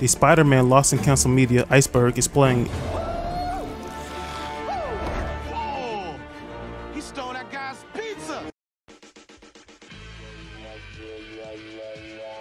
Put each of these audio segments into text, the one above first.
The Spider-Man Lost in Council Media Iceberg is playing Whoa! He stole that guy's pizza!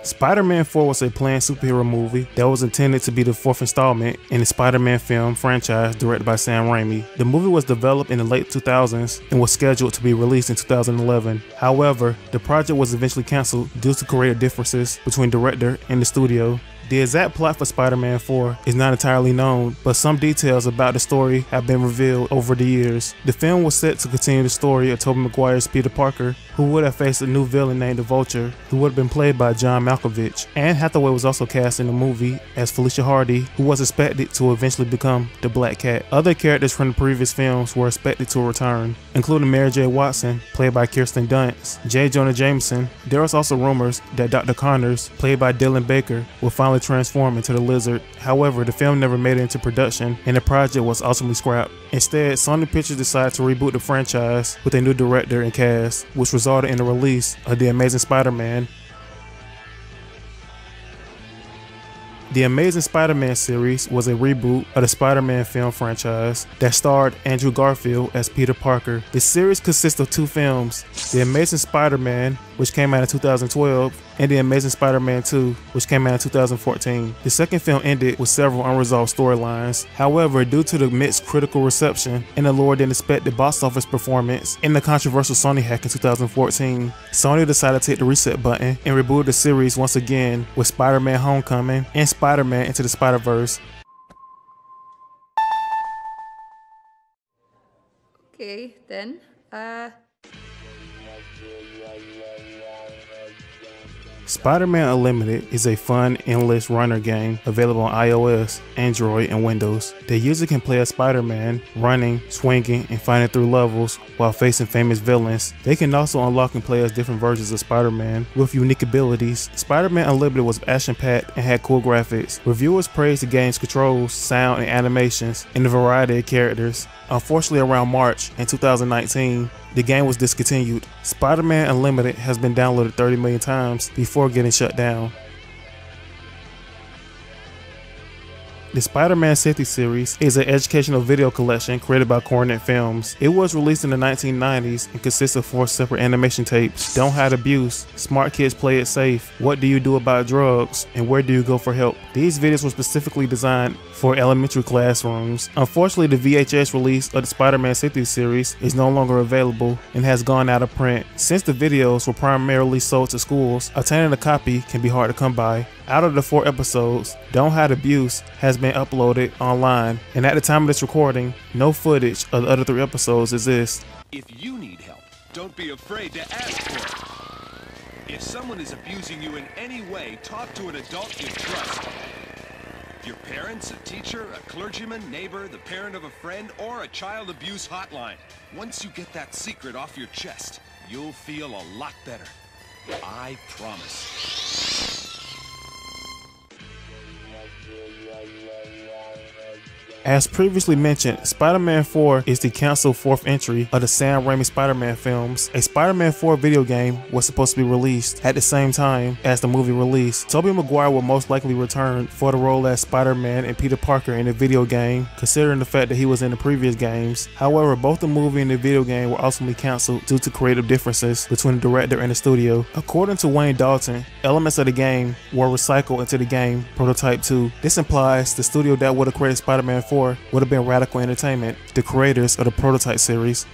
Spider-Man 4 was a planned superhero movie that was intended to be the fourth installment in the Spider-Man film franchise directed by Sam Raimi. The movie was developed in the late 2000s and was scheduled to be released in 2011. However, the project was eventually canceled due to creative differences between director and the studio. The exact plot for Spider-Man 4 is not entirely known, but some details about the story have been revealed over the years. The film was set to continue the story of Tobey Maguire's Peter Parker, who would have faced a new villain named the Vulture, who would have been played by John Malkovich. Anne Hathaway was also cast in the movie as Felicia Hardy, who was expected to eventually become the Black Cat. Other characters from the previous films were expected to return, including Mary J. Watson, played by Kirsten Dunst, J. Jonah Jameson. There was also rumors that Dr. Connors, played by Dylan Baker, will finally transform into the Lizard. However, the film never made it into production, and the project was ultimately scrapped. Instead, Sony Pictures decided to reboot the franchise with a new director and cast, which resulted in the release of The Amazing Spider-Man The Amazing Spider Man series was a reboot of the Spider Man film franchise that starred Andrew Garfield as Peter Parker. The series consists of two films The Amazing Spider Man, which came out in 2012, and The Amazing Spider Man 2, which came out in 2014. The second film ended with several unresolved storylines. However, due to the mixed critical reception and the lower than expected box office performance and the controversial Sony hack in 2014, Sony decided to hit the reset button and reboot the series once again with Spider Man Homecoming and Spider Man Into the Spider Verse. Okay, then. Uh, Spider-Man Unlimited is a fun, endless runner game available on iOS, Android, and Windows. The user can play as Spider-Man, running, swinging, and fighting through levels while facing famous villains. They can also unlock and play as different versions of Spider-Man with unique abilities. Spider-Man Unlimited was action-packed and had cool graphics. Reviewers praised the game's controls, sound, and animations, and the variety of characters. Unfortunately, around March in 2019, the game was discontinued. Spider Man Unlimited has been downloaded 30 million times before getting shut down. The Spider-Man Safety series is an educational video collection created by Coronet Films. It was released in the 1990s and consists of four separate animation tapes. Don't Hide Abuse, Smart Kids Play It Safe, What Do You Do About Drugs, and Where Do You Go for Help. These videos were specifically designed for elementary classrooms. Unfortunately, the VHS release of the Spider-Man Safety series is no longer available and has gone out of print. Since the videos were primarily sold to schools, obtaining a copy can be hard to come by. Out of the four episodes, Don't Hide Abuse has been uploaded online, and at the time of this recording, no footage of the other three episodes exists. If you need help, don't be afraid to ask for it. If someone is abusing you in any way, talk to an adult you trust. Your parents, a teacher, a clergyman, neighbor, the parent of a friend, or a child abuse hotline. Once you get that secret off your chest, you'll feel a lot better. I promise. As previously mentioned, Spider-Man 4 is the canceled fourth entry of the Sam Raimi Spider-Man films. A Spider-Man 4 video game was supposed to be released at the same time as the movie release. Tobey Maguire will most likely return for the role as Spider-Man and Peter Parker in the video game, considering the fact that he was in the previous games. However, both the movie and the video game were ultimately canceled due to creative differences between the director and the studio. According to Wayne Dalton, elements of the game were recycled into the game Prototype 2. This implies the studio that would have created Spider-Man 4 would have been Radical Entertainment, the creators of the Prototype series.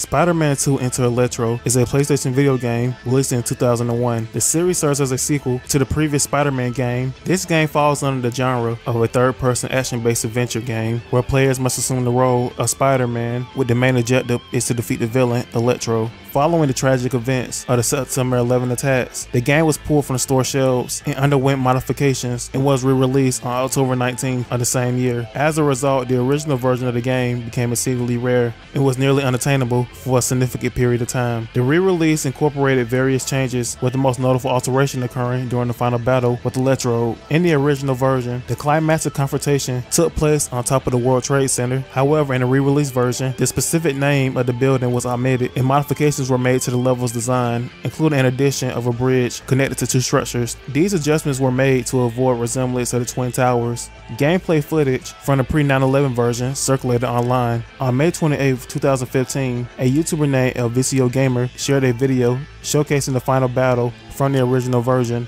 Spider-Man 2 Enter Electro is a PlayStation video game released in 2001. The series serves as a sequel to the previous Spider-Man game. This game falls under the genre of a third-person action-based adventure game where players must assume the role of Spider-Man with the main objective is to defeat the villain, Electro. Following the tragic events of the September 11 attacks, the game was pulled from the store shelves and underwent modifications and was re-released on October 19 of the same year. As a result, the original version of the game became exceedingly rare and was nearly unattainable for a significant period of time. The re-release incorporated various changes, with the most notable alteration occurring during the final battle with Electrode. In the original version, the climactic confrontation took place on top of the World Trade Center. However, in the re-release version, the specific name of the building was omitted and modifications were made to the level's design, including an addition of a bridge connected to two structures. These adjustments were made to avoid resemblance to the Twin Towers. Gameplay footage from the pre-9-11 version circulated online. On May 28, 2015, a YouTuber named El Vicio Gamer shared a video showcasing the final battle from the original version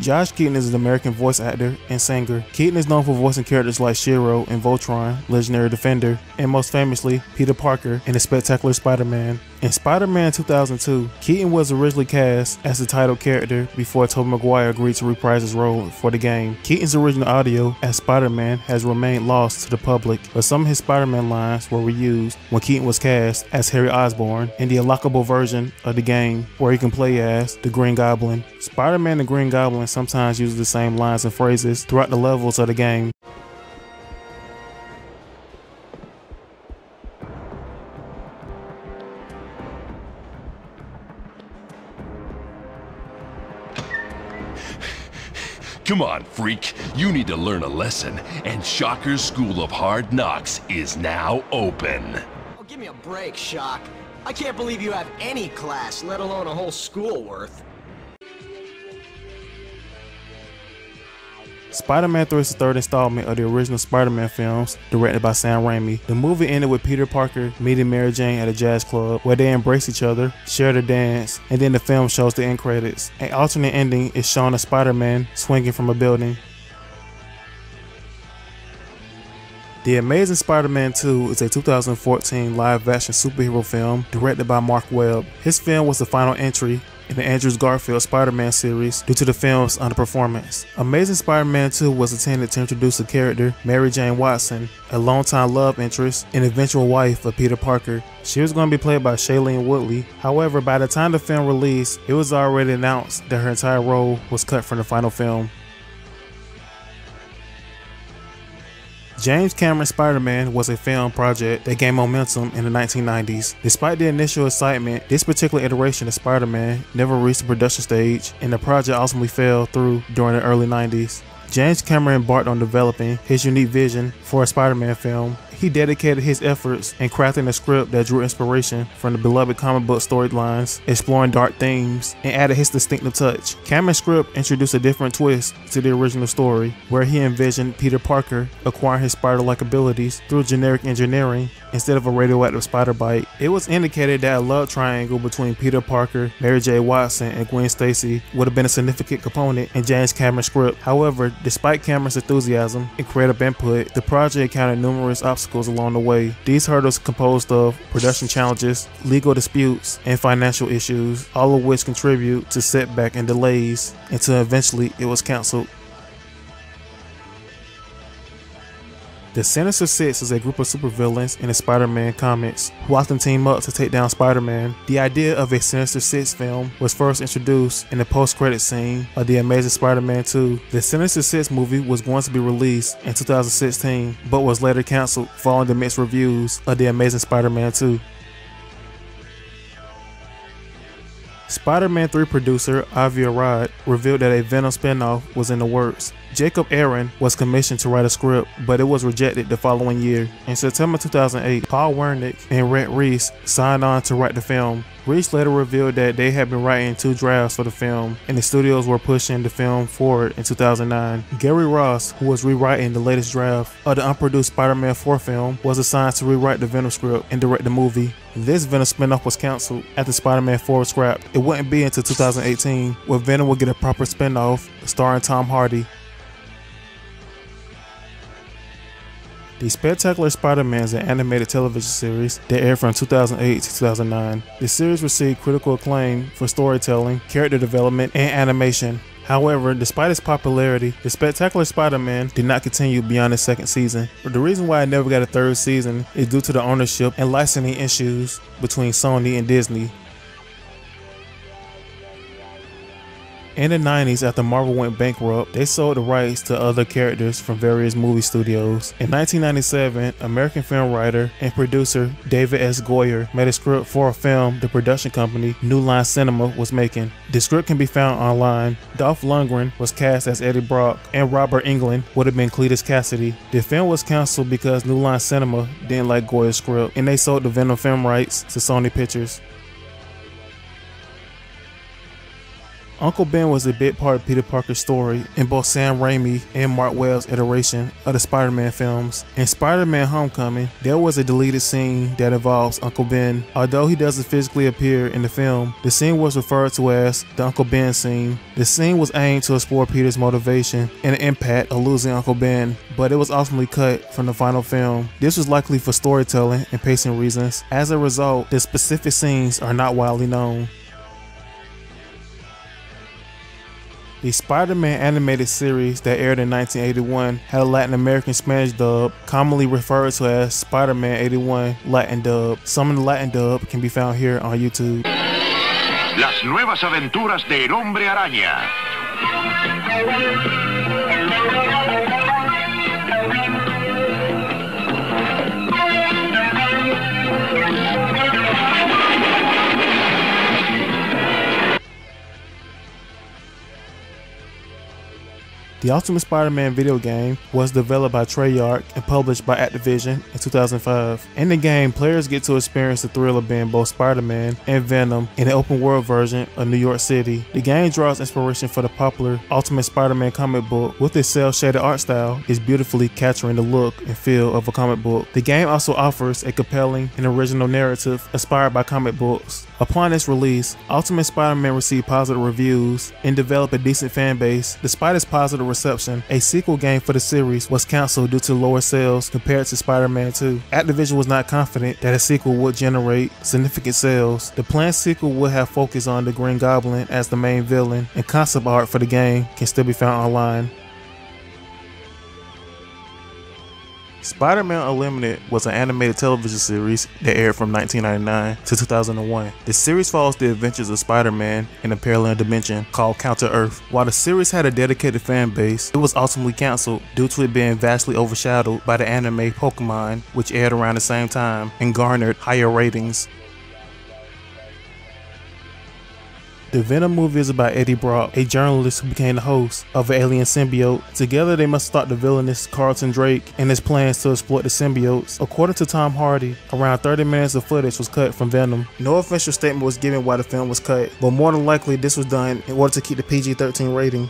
Josh Keaton is an American voice actor and singer. Keaton is known for voicing characters like Shiro in Voltron, Legendary Defender, and most famously, Peter Parker in The Spectacular Spider-Man. In Spider-Man 2002, Keaton was originally cast as the title character before Tobey Maguire agreed to reprise his role for the game. Keaton's original audio as Spider-Man has remained lost to the public, but some of his Spider-Man lines were reused when Keaton was cast as Harry Osborn in the unlockable version of the game where he can play as the Green Goblin. Spider-Man the Green Goblin sometimes use the same lines and phrases throughout the levels of the game. Come on, freak. You need to learn a lesson, and Shocker's School of Hard Knocks is now open. Oh, give me a break, Shock. I can't believe you have any class, let alone a whole school worth. Spider-Man 3 is the third installment of the original Spider-Man films, directed by Sam Raimi. The movie ended with Peter Parker meeting Mary Jane at a jazz club, where they embrace each other, share a dance, and then the film shows the end credits. An alternate ending is shown of Spider-Man swinging from a building. The Amazing Spider-Man 2 is a 2014 live-action superhero film directed by Marc Webb. His film was the final entry in the Andrews Garfield Spider-Man series due to the film's underperformance. Amazing Spider-Man 2 was intended to introduce the character Mary Jane Watson, a longtime love interest and eventual wife of Peter Parker. She was going to be played by Shailene Woodley. However, by the time the film released, it was already announced that her entire role was cut from the final film. James Cameron's Spider-Man was a film project that gained momentum in the 1990s. Despite the initial excitement, this particular iteration of Spider-Man never reached the production stage, and the project ultimately fell through during the early 90s. James Cameron embarked on developing his unique vision for a Spider-Man film he dedicated his efforts in crafting a script that drew inspiration from the beloved comic book storylines, exploring dark themes, and added his distinctive touch. Cameron's script introduced a different twist to the original story, where he envisioned Peter Parker acquiring his spider-like abilities through genetic engineering instead of a radioactive spider bite. It was indicated that a love triangle between Peter Parker, Mary J. Watson, and Gwen Stacy would have been a significant component in James Cameron's script. However, despite Cameron's enthusiasm and creative input, the project encountered numerous obstacles along the way. These hurdles composed of production challenges, legal disputes, and financial issues, all of which contribute to setback and delays until eventually it was cancelled. The Sinister Six is a group of supervillains in the Spider-Man comics who often team up to take down Spider-Man. The idea of a Sinister Six film was first introduced in the post-credit scene of The Amazing Spider-Man 2. The Sinister Six movie was going to be released in 2016, but was later cancelled following the mixed reviews of The Amazing Spider-Man 2. Spider-Man 3 producer Avi Arad revealed that a Venom spinoff was in the works. Jacob Aaron was commissioned to write a script, but it was rejected the following year. In September 2008, Paul Wernick and Rhett Reese signed on to write the film. Reese later revealed that they had been writing two drafts for the film, and the studios were pushing the film forward in 2009. Gary Ross, who was rewriting the latest draft of the unproduced Spider-Man 4 film, was assigned to rewrite the Venom script and direct the movie. This Venom spinoff was canceled after Spider-Man 4 was scrapped. It wouldn't be until 2018 where Venom would get a proper spinoff starring Tom Hardy. The Spectacular Spider-Man is an animated television series that aired from 2008 to 2009. The series received critical acclaim for storytelling, character development, and animation. However, despite its popularity, The Spectacular Spider-Man did not continue beyond its second season. The reason why it never got a third season is due to the ownership and licensing issues between Sony and Disney. In the 90s, after Marvel went bankrupt, they sold the rights to other characters from various movie studios. In 1997, American film writer and producer David S. Goyer made a script for a film the production company New Line Cinema was making. The script can be found online. Dolph Lundgren was cast as Eddie Brock, and Robert Englund would have been Cletus Kasady. The film was canceled because New Line Cinema didn't like Goyer's script, and they sold the Venom film rights to Sony Pictures. Uncle Ben was a big part of Peter Parker's story in both Sam Raimi and Marc Webb's iteration of the Spider-Man films. In Spider-Man Homecoming, there was a deleted scene that involves Uncle Ben. Although he doesn't physically appear in the film, the scene was referred to as the Uncle Ben scene. The scene was aimed to explore Peter's motivation and the impact of losing Uncle Ben, but it was ultimately cut from the final film. This was likely for storytelling and pacing reasons. As a result, the specific scenes are not widely known. The Spider-Man animated series that aired in 1981 had a Latin American Spanish dub, commonly referred to as Spider-Man 81 Latin dub. Some of the Latin dub can be found here on YouTube. Las nuevas aventuras de El Hombre Araña. The Ultimate Spider-Man video game was developed by Treyarch and published by Activision in 2005. In the game, players get to experience the thrill of being both Spider-Man and Venom in the open world version of New York City. The game draws inspiration for the popular Ultimate Spider-Man comic book with its cel-shaded art style is beautifully capturing the look and feel of a comic book. The game also offers a compelling and original narrative inspired by comic books. Upon its release, Ultimate Spider-Man received positive reviews and developed a decent fan base. Despite its positive reception, a sequel game for the series was canceled due to lower sales compared to Spider-Man 2. Activision was not confident that a sequel would generate significant sales. The planned sequel would have focused on the Green Goblin as the main villain, and concept art for the game can still be found online. Spider-Man Unlimited was an animated television series that aired from 1999 to 2001. The series follows the adventures of Spider-Man in a parallel dimension called Counter-Earth. While the series had a dedicated fan base, it was ultimately canceled due to it being vastly overshadowed by the anime Pokemon, which aired around the same time and garnered higher ratings. The Venom movie is about Eddie Brock, a journalist who became the host of an alien symbiote. Together, they must stop the villainous Carlton Drake and his plans to exploit the symbiotes. According to Tom Hardy, around 30 minutes of footage was cut from Venom. No official statement was given why the film was cut, but more than likely this was done in order to keep the PG-13 rating.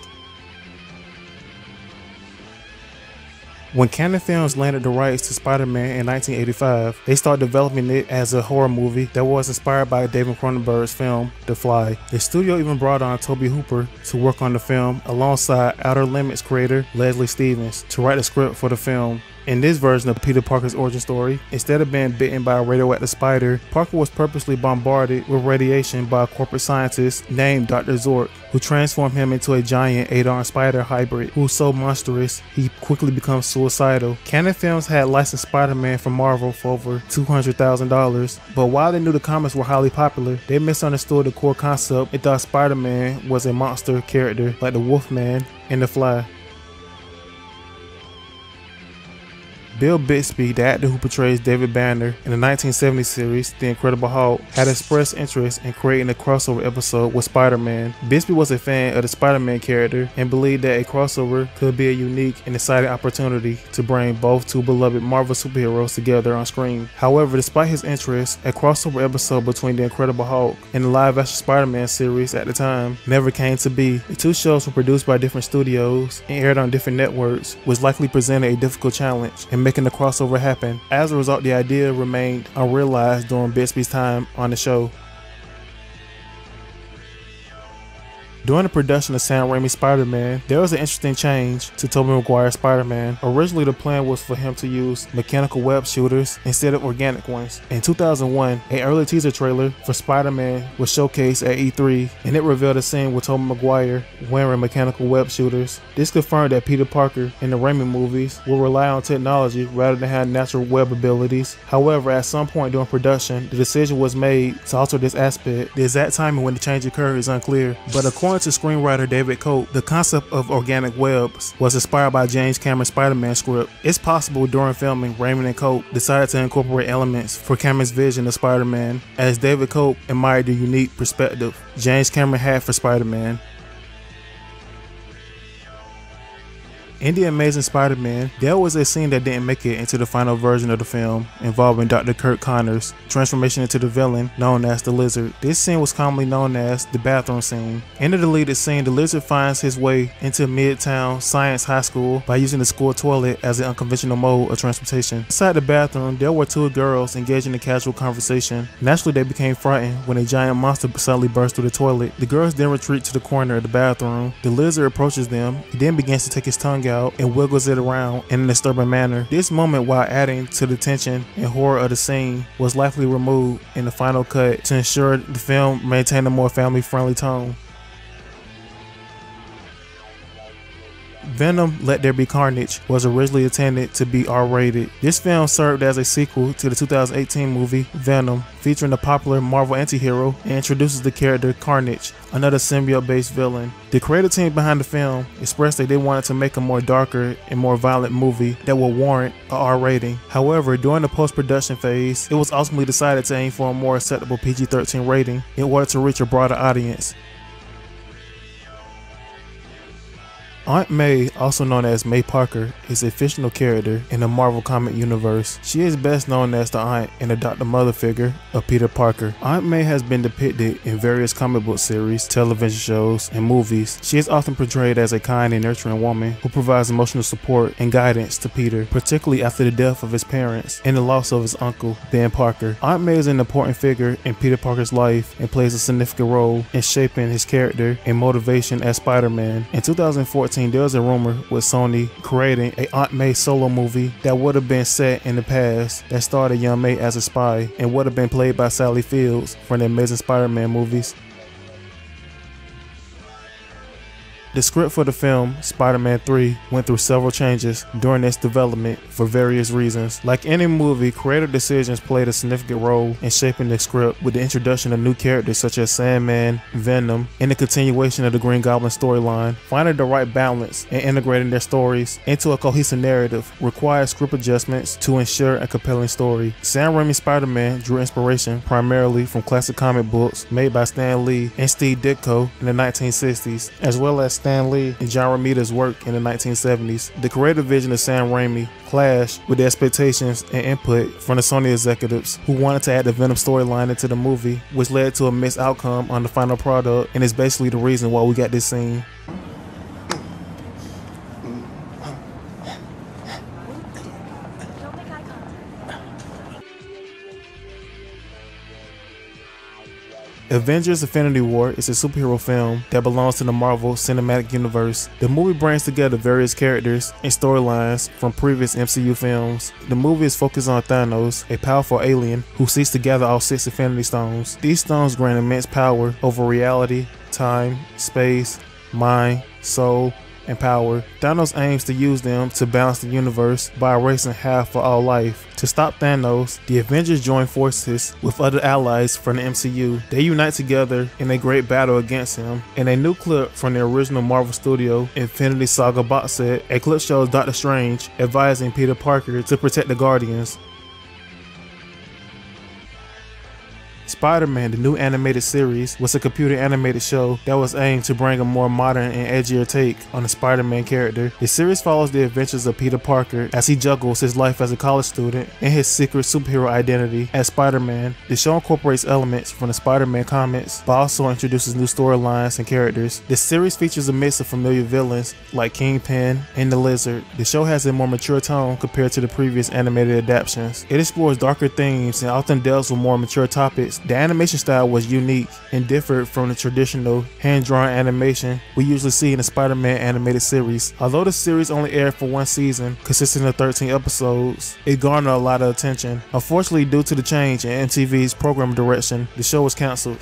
When Cannon Films landed the rights to Spider-Man in 1985, they started developing it as a horror movie that was inspired by David Cronenberg's film The Fly. The studio even brought on Tobe Hooper to work on the film alongside Outer Limits creator Leslie Stevens to write the script for the film. In this version of Peter Parker's origin story, instead of being bitten by a radioactive spider, Parker was purposely bombarded with radiation by a corporate scientist named Dr. Zork, who transformed him into a giant eight-armed spider hybrid who's so monstrous he quickly becomes suicidal. Cannon Films had licensed Spider-Man from Marvel for over $200,000, but while they knew the comics were highly popular, they misunderstood the core concept and thought Spider-Man was a monster character like the Wolfman and the Fly. Bill Bixby, the actor who portrays David Banner in the 1970 series The Incredible Hulk, had expressed interest in creating a crossover episode with Spider-Man. Bixby was a fan of the Spider-Man character and believed that a crossover could be a unique and exciting opportunity to bring both two beloved Marvel superheroes together on screen. However, despite his interest, a crossover episode between The Incredible Hulk and the live-action Spider-Man series at the time never came to be. The two shows were produced by different studios and aired on different networks, which likely presented a difficult challenge in making the crossover happen. As a result, the idea remained unrealized during Bixby's time on the show. During the production of Sam Raimi's Spider-Man, there was an interesting change to Tobey Maguire's Spider-Man. Originally, the plan was for him to use mechanical web shooters instead of organic ones. In 2001, an early teaser trailer for Spider-Man was showcased at E3, and it revealed a scene with Tobey Maguire wearing mechanical web shooters. This confirmed that Peter Parker in the Raimi movies will rely on technology rather than have natural web abilities. However, at some point during production, the decision was made to alter this aspect. The exact timing when the change occurred is unclear, but according According to screenwriter David Koepp, the concept of organic webs was inspired by James Cameron's Spider-Man script. It's possible during filming, Raymond and Koepp decided to incorporate elements for Cameron's vision of Spider-Man, as David Koepp admired the unique perspective James Cameron had for Spider-Man. In The Amazing Spider Man, there was a scene that didn't make it into the final version of the film involving Dr. Curt Connors' transformation into the villain known as the Lizard. This scene was commonly known as the bathroom scene. In the deleted scene, the Lizard finds his way into Midtown Science High School by using the school toilet as an unconventional mode of transportation. Inside the bathroom, there were two girls engaging in a casual conversation. Naturally, they became frightened when a giant monster suddenly burst through the toilet. The girls then retreat to the corner of the bathroom. The Lizard approaches them. He then begins to take his tongue out out and wiggles it around in a disturbing manner. This moment, while adding to the tension and horror of the scene, was likely removed in the final cut to ensure the film maintained a more family friendly tone. Venom Let There Be Carnage was originally intended to be R rated. This film served as a sequel to the 2018 movie Venom, featuring the popular Marvel antihero and introduces the character Carnage, another symbiote based villain. The creative team behind the film expressed that they wanted to make a more darker and more violent movie that would warrant a R rating. However, during the post production phase, it was ultimately decided to aim for a more acceptable PG 13 rating in order to reach a broader audience. Aunt May, also known as May Parker, is a fictional character in the Marvel comic universe. She is best known as the aunt and adopted mother figure of Peter Parker. Aunt May has been depicted in various comic book series, television shows, and movies. She is often portrayed as a kind and nurturing woman who provides emotional support and guidance to Peter, particularly after the death of his parents and the loss of his uncle, Ben Parker. Aunt May is an important figure in Peter Parker's life and plays a significant role in shaping his character and motivation as Spider-Man. In 2014, 2014, there was a rumor with Sony creating a Aunt May solo movie that would have been set in the past that starred a young May as a spy and would have been played by Sally Fields from the Amazing Spider-Man movies The script for the film, Spider Man 3, went through several changes during its development for various reasons. Like any movie, creative decisions played a significant role in shaping the script with the introduction of new characters such as Sandman, Venom, and the continuation of the Green Goblin storyline. Finding the right balance and integrating their stories into a cohesive narrative requires script adjustments to ensure a compelling story. Sam Raimi's Spider Man drew inspiration primarily from classic comic books made by Stan Lee and Steve Ditko in the 1960s, as well as Stan Lee and John Romita's work in the 1970s, the creative vision of Sam Raimi clashed with the expectations and input from the Sony executives who wanted to add the Venom storyline into the movie, which led to a mixed outcome on the final product and is basically the reason why we got this scene. Avengers Infinity War is a superhero film that belongs to the Marvel Cinematic Universe. The movie brings together various characters and storylines from previous MCU films. The movie is focused on Thanos, a powerful alien who seeks to gather all six Infinity Stones. These stones grant immense power over reality, time, space, mind, soul, and power, Thanos aims to use them to balance the universe by erasing half of all life. To stop Thanos, the Avengers join forces with other allies from the MCU. They unite together in a great battle against him. In a new clip from the original Marvel Studio Infinity Saga box set, a clip shows Doctor Strange advising Peter Parker to protect the Guardians. Spider Man, the new animated series, was a computer animated show that was aimed to bring a more modern and edgier take on the Spider Man character. The series follows the adventures of Peter Parker as he juggles his life as a college student and his secret superhero identity as Spider Man. The show incorporates elements from the Spider Man comics, but also introduces new storylines and characters. The series features a mix of familiar villains like Kingpin and the Lizard. The show has a more mature tone compared to the previous animated adaptations. It explores darker themes and often deals with more mature topics the animation style was unique and differed from the traditional hand-drawn animation we usually see in the Spider-Man animated series. Although the series only aired for one season, consisting of 13 episodes, it garnered a lot of attention. Unfortunately, due to the change in MTV's program direction, the show was cancelled.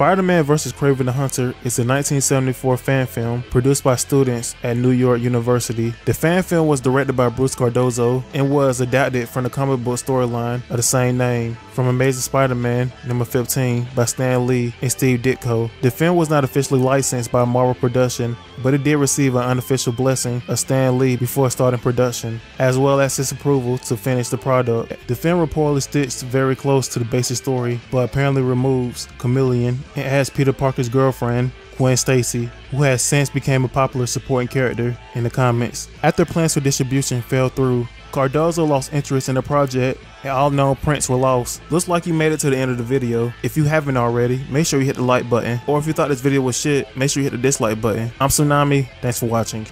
Spider-Man vs. Kraven the Hunter is a 1974 fan film produced by students at New York University. The fan film was directed by Bruce Cardozo and was adapted from the comic book storyline of the same name from Amazing Spider-Man number 15 by Stan Lee and Steve Ditko. The film was not officially licensed by Marvel Production, but it did receive an unofficial blessing of Stan Lee before starting production, as well as his approval to finish the product. The film reportedly sticks very close to the basic story, but apparently removes Chameleon and adds Peter Parker's girlfriend, Gwen Stacy, who has since become a popular supporting character in the comics. After plans for distribution fell through, Cardozo lost interest in the project and all known prints were lost. Looks like you made it to the end of the video. If you haven't already, make sure you hit the like button. Or if you thought this video was shit, make sure you hit the dislike button. I'm TzuNamii, thanks for watching.